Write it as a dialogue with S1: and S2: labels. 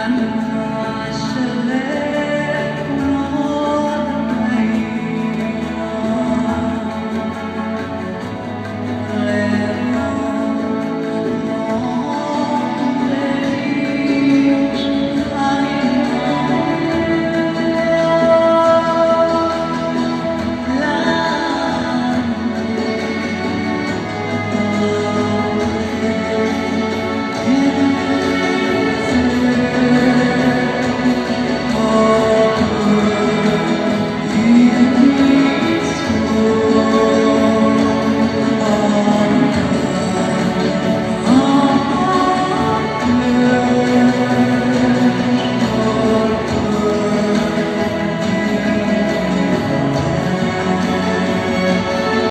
S1: hand